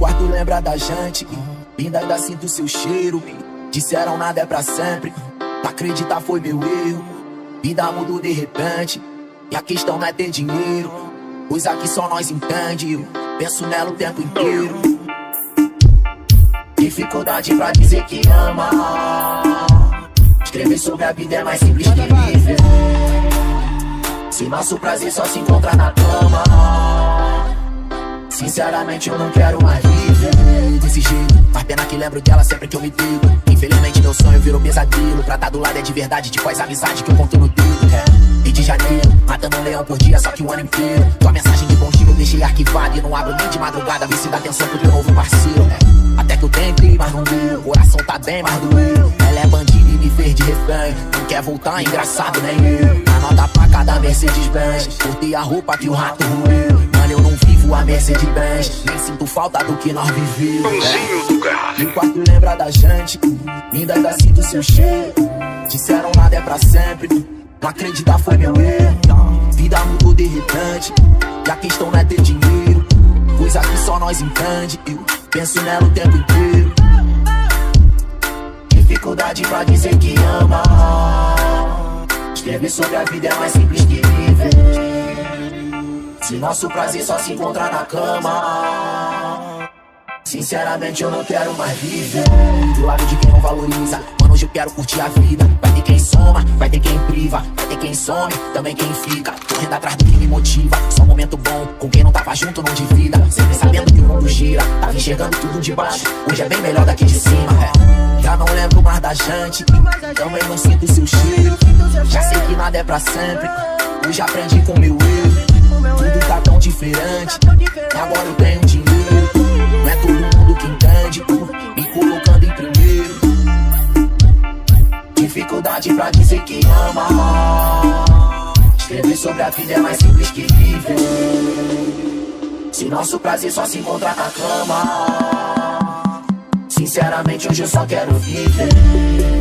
quarto lembra da gente. Linda, ainda sinto seu cheiro. Disseram nada é pra sempre. Acreditar foi meu erro. Vida mudou de repente. E a questão não é ter dinheiro. Pois aqui só nós entende. Eu penso nela o tempo inteiro. Dificuldade pra dizer que ama. Escrever sobre a vida é mais simples que viver. Se nosso prazer só se encontra na cama. Sinceramente eu não quero mais viver desse jeito. Mas pena que lembro dela sempre que eu me digo. Infelizmente meu sonho virou pesadelo Pra tá do lado é de verdade, de quais amizade que eu conto no dedo é. E de janeiro, matando um leão por dia, só que o ano inteiro. Tua mensagem de bom dia eu deixei arquivada E não abro nem de madrugada, vê se dá atenção pro teu novo parceiro. É. Até que eu tentei, mas não deu Coração tá bem, mas doeu. Ela é bandida e me fez de refém. Não quer voltar, engraçado nem eu. Anota pra cada Mercedes-Benz. Curtei a roupa que o rato não a Mercedes-Benz Nem sinto falta do que nós vivemos. Pãozinho do Garrafa. Meu quarto lembra da gente Ainda ainda sinto seu cheiro Disseram nada é pra sempre Não acreditar foi meu erro. Vida mudou de repente E a questão não é ter dinheiro. Coisa que só nós entende Eu penso nela o tempo inteiro. Dificuldade pra dizer que ama. Escrever sobre a vida é mais simples que viver Se nosso prazer só se encontra na cama. Sinceramente eu não quero mais viver. Do lado de quem não valoriza. Mano, hoje eu quero curtir a vida. Vai ter quem soma, vai ter quem priva. Vai ter quem some, também quem fica. Correndo atrás do que me motiva. Só um momento bom, com quem não tava junto não divida. Sempre sabendo que o mundo gira Tava enxergando tudo de baixo. Hoje é bem melhor daqui de cima é. Já não lembro mais da gente Também não sinto seu cheiro. Já sei que nada é pra sempre. Hoje aprendi com meu erro diferente agora eu tenho dinheiro não é todo mundo que entende, me colocando em primeiro. Dificuldade pra dizer que ama. Escrever sobre a vida é mais simples que viver. Se nosso prazer só se encontra na cama. Sinceramente, hoje eu só quero viver.